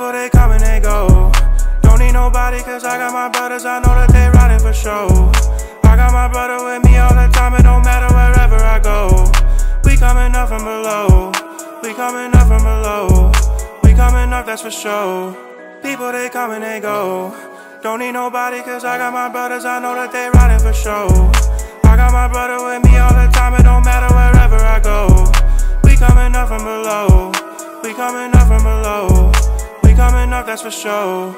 People they come and they go. Don't need nobody cause I got my brothers, I know that they riding for show. I got my brother with me all the time, it don't matter wherever I go. We coming up from below, we coming up from below. We coming up, that's for sure. People they come and they go. Don't need nobody cause I got my brothers, I know that they riding for show. I got my brother with me all the time, it don't matter wherever I go. We coming up from below, we coming up coming that's for sure.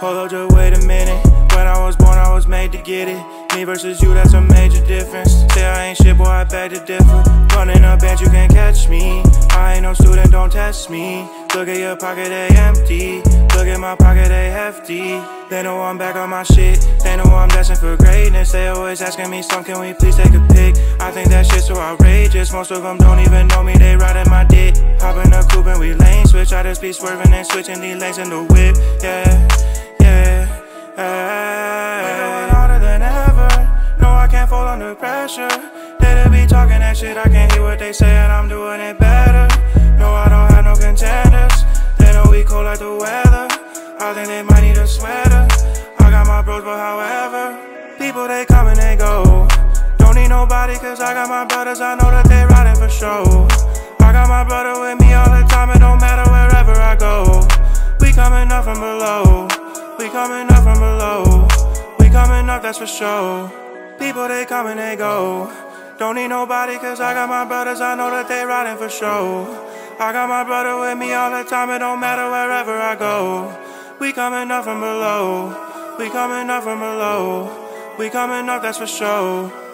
Hold up, just wait a minute. When I was born, I was made to get it. Me versus you, that's a major difference. Say I ain't shit, boy, I beg to differ. Running up bench, you can't catch me. I ain't no student, don't test me. Look at your pocket, they empty. Look at my pocket, they hefty. They know I'm back on my shit. They know I'm destined for greatness. They always asking me, some can we please take a pic? I think that shit's so outrageous. Most of them don't even know me, they riding my dick. Hop in the coupe and we lane switch. I just be swerving and switching these lanes in the whip. Yeah, yeah, yeah. Harder than ever. No, I can't fall under pressure. They be talking that shit, I can't hear what they say, and I'm doing it better. No, I don't have no contenders. They know we cold like the weather. I think they might need a sweater. I got my bros, but however, people they come and they go. Don't need nobody, cause I got my brothers, I know that they riding for show. I got my brother up from below, we coming up from below. We coming up, that's for sure. People they come and they go. Don't need nobody, cause I got my brothers, I know that they riding for show. I got my brother with me all the time, it don't matter wherever I go. We coming up from below, we coming up from below. We coming up, that's for sure.